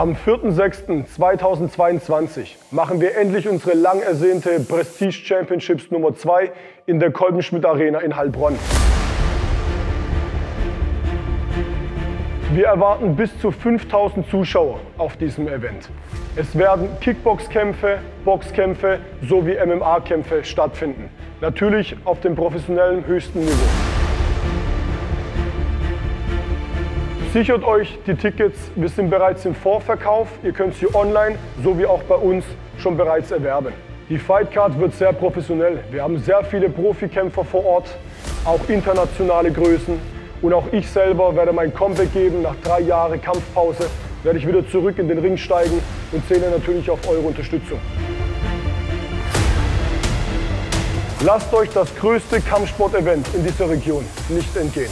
Am 4.6.2022 machen wir endlich unsere lang ersehnte Prestige Championships Nummer 2 in der Kolbenschmidt Arena in Heilbronn. Wir erwarten bis zu 5000 Zuschauer auf diesem Event. Es werden Kickboxkämpfe, Boxkämpfe sowie MMA-Kämpfe stattfinden. Natürlich auf dem professionellen höchsten Niveau. Sichert euch die Tickets, wir sind bereits im Vorverkauf. Ihr könnt sie online sowie auch bei uns schon bereits erwerben. Die Fightcard wird sehr professionell. Wir haben sehr viele Profikämpfer vor Ort, auch internationale Größen. Und auch ich selber werde mein Comeback geben. Nach drei Jahren Kampfpause werde ich wieder zurück in den Ring steigen und zähle natürlich auf eure Unterstützung. Lasst euch das größte Kampfsport-Event in dieser Region nicht entgehen.